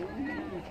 Ooh.